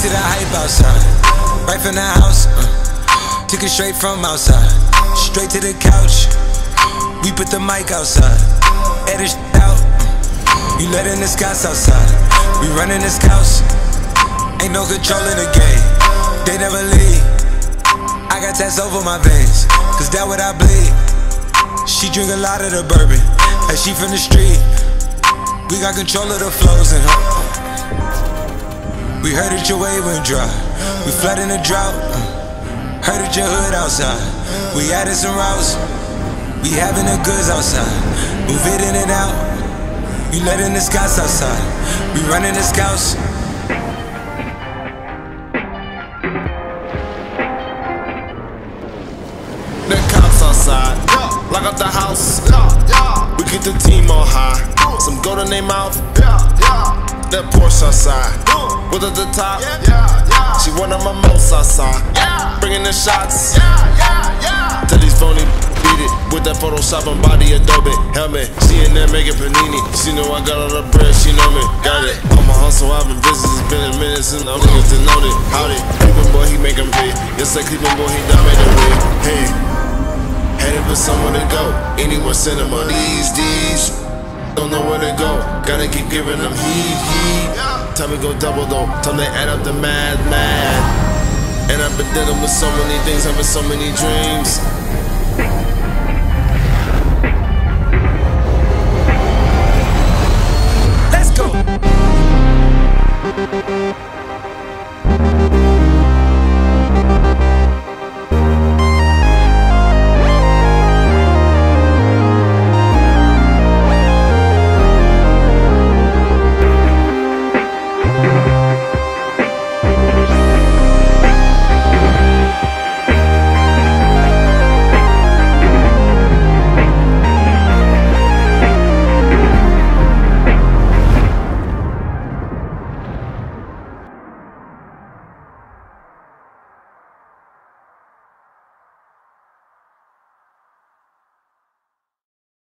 Life from the house, uh, took it straight from outside, straight to the couch. We put the mic outside, edit out. You letting the Scotts outside, we running this house. Ain't no control in the game, they never leave. I got tats over my veins, cause that what I bleed. She drink a lot of the bourbon, and she from the street. We got control of the flows in her. We heard that your way went dry. We flood in the drought. Uh, heard that your hood outside. We added some routes. We having the goods outside. Move it in and out. We letting the Scotts outside. We running the scouts. The cops outside, lock up the house. We keep the team on high. Some gold in their mouth. That Porsche outside, with at the top. She one of my most outside, bringing the shots. Tell these phony beat it with that Photoshop and body Adobe helmet. She in there making panini. She know I got all the bread. She know me, got it. I'm a hustle, I've been busy. It's been a minute since I'm niggas denoted. Howdy, Cleveland boy, he making pay. Yes, that Cleveland boy, he dominated way. Hey. Headed for somewhere to go. Anywhere cinema. These, these. Don't know where to go. Gotta keep giving them heat, heat. Time to go double though. Time to add up the mad, mad. And I've been dealing with so many things, having so many dreams.